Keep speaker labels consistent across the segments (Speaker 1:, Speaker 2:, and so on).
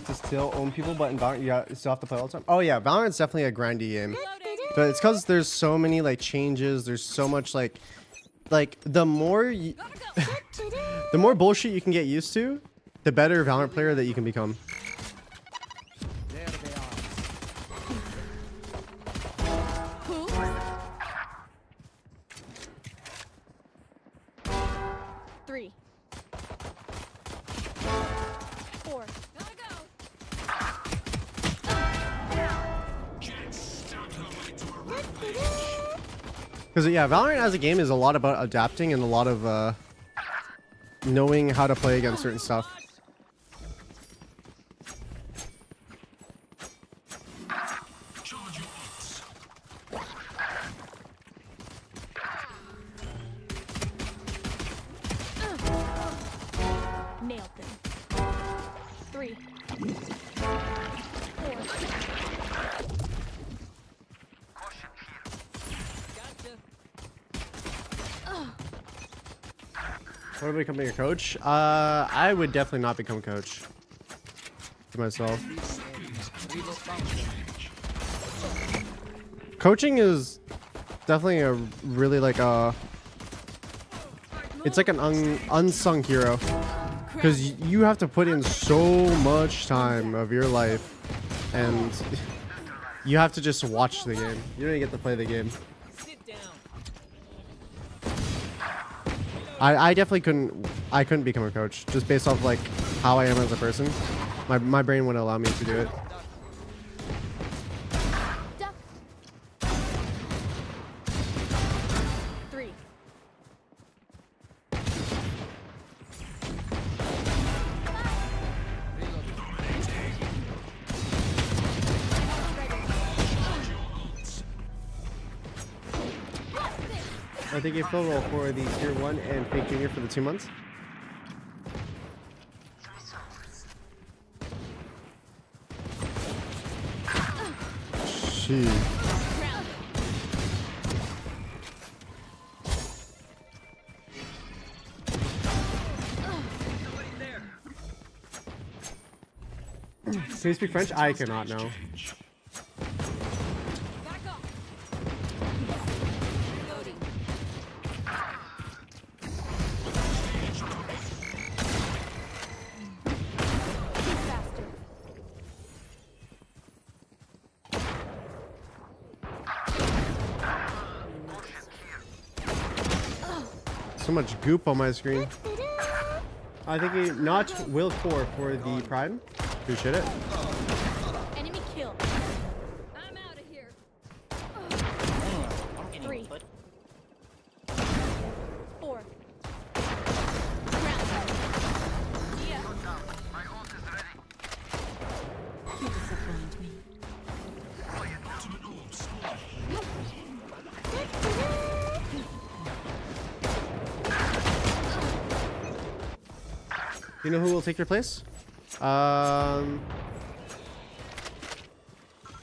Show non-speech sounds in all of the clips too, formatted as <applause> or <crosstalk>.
Speaker 1: to still own people, but in Valorant you, got, you still have to play all the time. Oh yeah, Valorant's definitely a grindy game, but it's because there's so many like changes. There's so much like, like the more you, <laughs> the more bullshit you can get used to, the better Valorant player that you can become.
Speaker 2: Three.
Speaker 1: Because yeah, Valorant as a game is a lot about adapting and a lot of uh, knowing how to play against certain stuff.
Speaker 2: Nailed them. Three.
Speaker 1: About becoming a coach? Uh, I would definitely not become a coach. To myself. Coaching is definitely a really like a. It's like an un, unsung hero. Because you have to put in so much time of your life. And <laughs> you have to just watch the game. You don't even get to play the game. I, I definitely couldn't I couldn't become a coach just based off like how I am as a person. My my brain wouldn't allow me to do it. I think you fill roll for the tier one and fake junior for the two months. She. Can you speak French? I cannot know. So much goop on my screen. I think he not will core for the prime. Appreciate it.
Speaker 3: You
Speaker 1: know who will take your place? Um,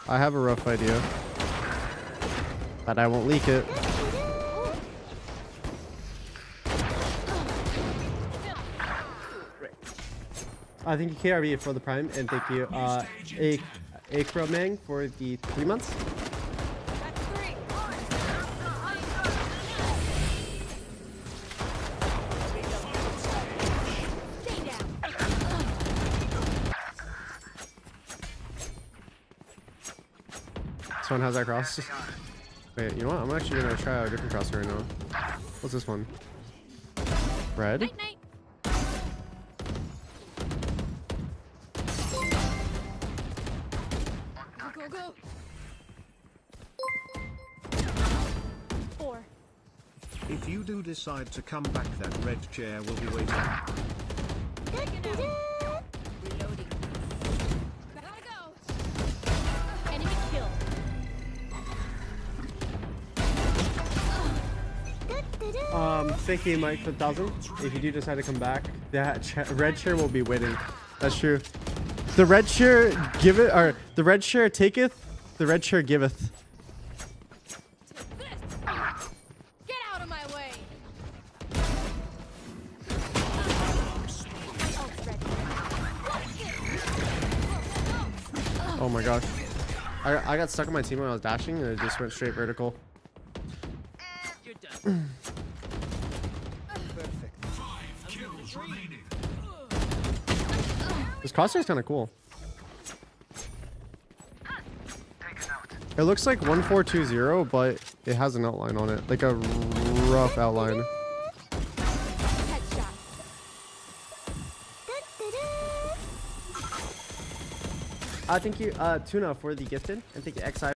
Speaker 1: I have a rough idea, but I won't leak it. I thank you KRB for the prime, and thank you uh, A for the three months. Someone has that cross. Wait, you know what? I'm actually gonna try out a different cross right now. What's this one? Red?
Speaker 2: Night night. Go go go. Four.
Speaker 4: If you do decide to come back, that red chair will be waiting.
Speaker 1: Um, thank you, Mike, for the thousand. If you do decide to come back, that red chair will be waiting. That's true. The red chair giveth, or the red chair taketh, the red chair giveth.
Speaker 2: Get out of my way. My ult's ready.
Speaker 1: Oh my gosh. I, I got stuck on my team when I was dashing and it just went straight vertical. <clears throat> This crosshair is kind of cool. It looks like 1420, but it has an outline on it. Like a rough outline.
Speaker 2: Headshot.
Speaker 1: Uh, thank you, uh, Tuna, for the gifted. And thank you, XI.